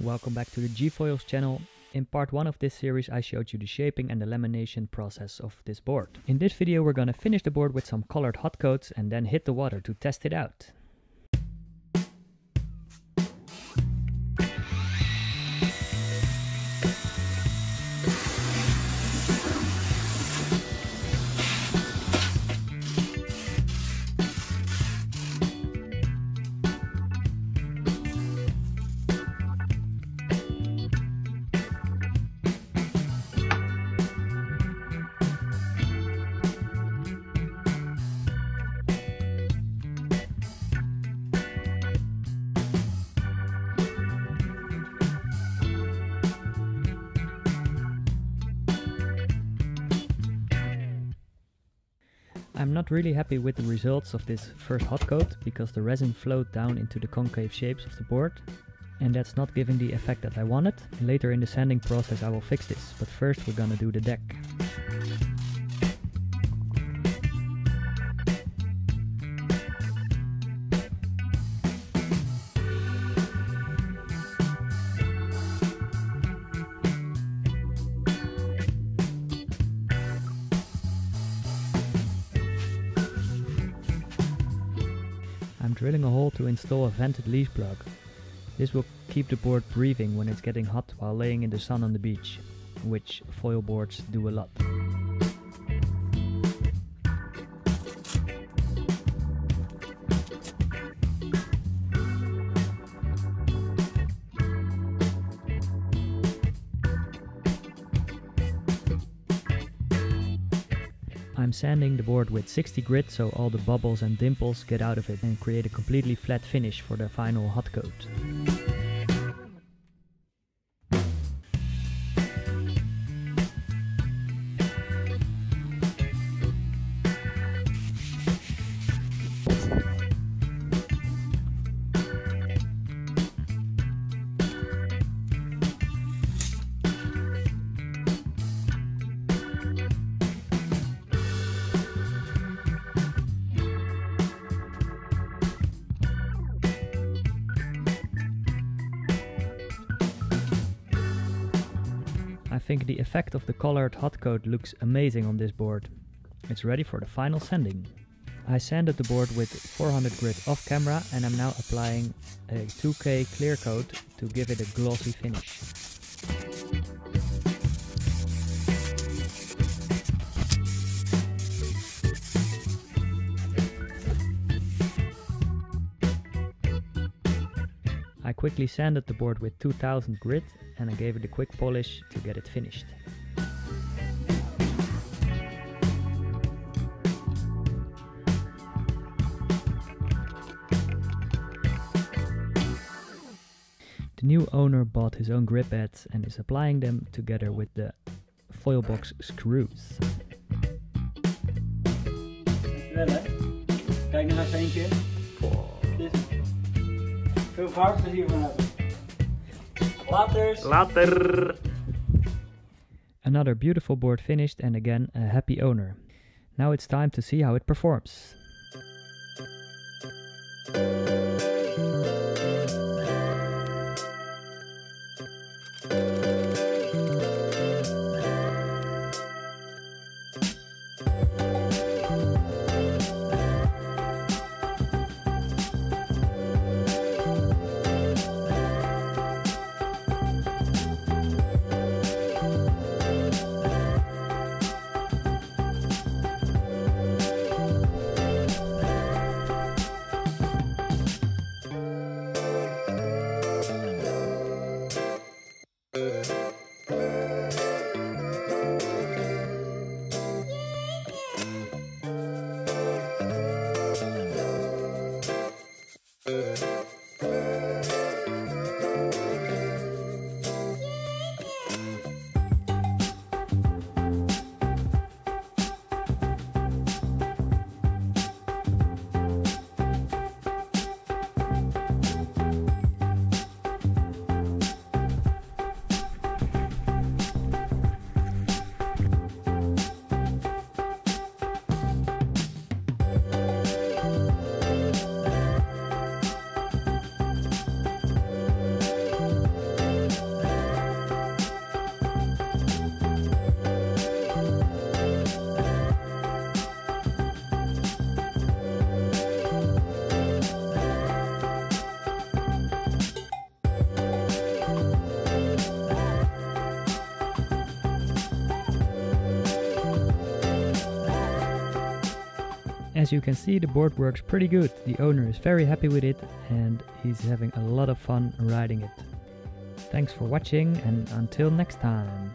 Welcome back to the Dzjiefoils channel. In part 1 of this series I showed you the shaping and the lamination process of this board. In this video we're gonna finish the board with some colored hot coats and then hit the water to test it out. I'm not really happy with the results of this first hot coat because the resin flowed down into the concave shapes of the board and that's not giving the effect that I wanted. Later in the sanding process I will fix this, but first we're gonna do the deck. I'm drilling a hole to install a vented leash plug. This will keep the board breathing when it's getting hot while laying in the sun on the beach, which foil boards do a lot. I'm sanding the board with 60 grit so all the bubbles and dimples get out of it and create a completely flat finish for the final hot coat. Think the effect of the colored hot coat looks amazing on this board. It's ready for the final sanding. I sanded the board with 400 grit off camera and I'm now applying a 2K clear coat to give it a glossy finish. I quickly sanded the board with 2000 grit and I gave it a quick polish to get it finished. The new owner bought his own grip pads and is applying them together with the foil box screws. Dankjewel hè. Kijk nog even. Dit. Veel vaartplezier van hebben. Uh, Laters. Later! Another beautiful board finished and again a happy owner. Now it's time to see how it performs. yeah. As you can see the board works pretty good, the owner is very happy with it and he's having a lot of fun riding it. Thanks for watching and until next time.